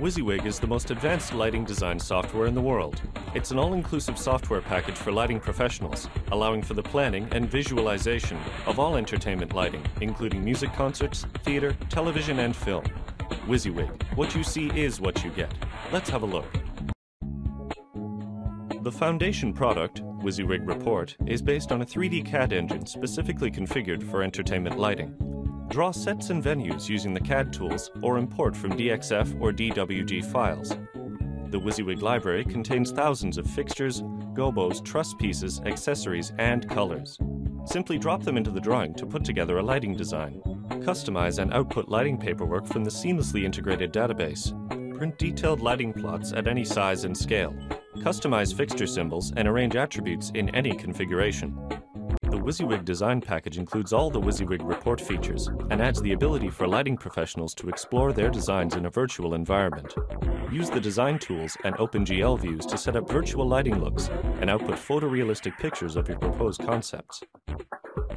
WYSIWYG is the most advanced lighting design software in the world. It's an all-inclusive software package for lighting professionals, allowing for the planning and visualization of all entertainment lighting, including music concerts, theater, television, and film. WYSIWYG, what you see is what you get. Let's have a look. The foundation product, WYSIWYG Report, is based on a 3D CAD engine specifically configured for entertainment lighting. Draw sets and venues using the CAD tools or import from DXF or DWG files. The WYSIWYG library contains thousands of fixtures, gobos, truss pieces, accessories, and colors. Simply drop them into the drawing to put together a lighting design. Customize and output lighting paperwork from the seamlessly integrated database. Print detailed lighting plots at any size and scale. Customize fixture symbols and arrange attributes in any configuration. The WYSIWYG design package includes all the WYSIWYG report features and adds the ability for lighting professionals to explore their designs in a virtual environment. Use the design tools and OpenGL views to set up virtual lighting looks and output photorealistic pictures of your proposed concepts.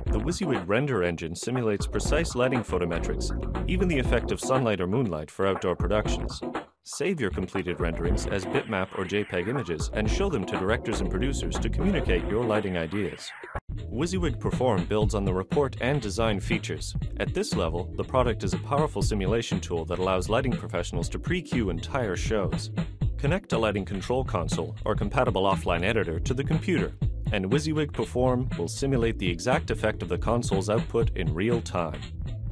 The WYSIWYG render engine simulates precise lighting photometrics, even the effect of sunlight or moonlight for outdoor productions. Save your completed renderings as bitmap or JPEG images and show them to directors and producers to communicate your lighting ideas. WYSIWYG Perform builds on the report and design features. At this level, the product is a powerful simulation tool that allows lighting professionals to pre-cue entire shows. Connect a lighting control console or compatible offline editor to the computer, and WYSIWYG Perform will simulate the exact effect of the console's output in real time.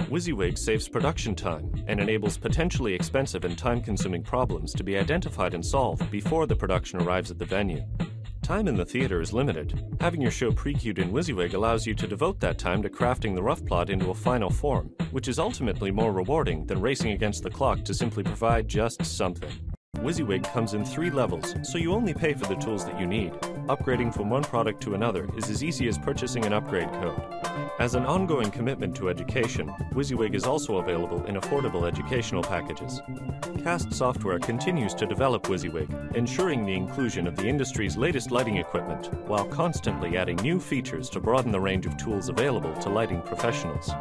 WYSIWYG saves production time and enables potentially expensive and time-consuming problems to be identified and solved before the production arrives at the venue. Time in the theater is limited. Having your show pre-cued in WYSIWYG allows you to devote that time to crafting the rough plot into a final form, which is ultimately more rewarding than racing against the clock to simply provide just something. WYSIWYG comes in three levels, so you only pay for the tools that you need. Upgrading from one product to another is as easy as purchasing an upgrade code. As an ongoing commitment to education, WYSIWYG is also available in affordable educational packages. CAST Software continues to develop WYSIWYG, ensuring the inclusion of the industry's latest lighting equipment, while constantly adding new features to broaden the range of tools available to lighting professionals.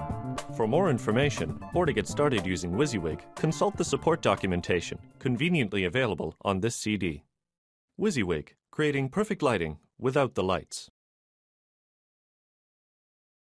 For more information, or to get started using WYSIWYG, consult the support documentation, conveniently available on this CD. WYSIWYG, creating perfect lighting without the lights.